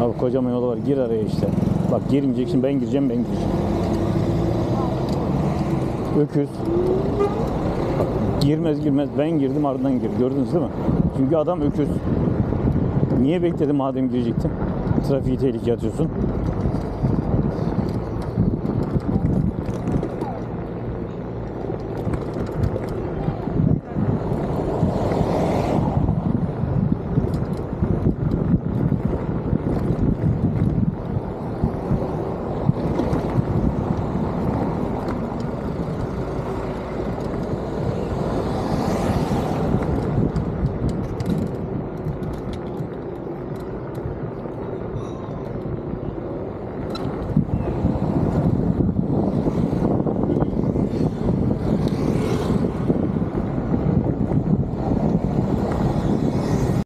Abi kocaman yolu var gir araya işte. Bak girmeyecek şimdi ben gireceğim ben gireceğim. Öküz. Bak, girmez girmez ben girdim ardından gir. Gördünüz değil mi? Çünkü adam öküz. Niye bekledim madem girecektin? Trafiği tehlikeye atıyorsun.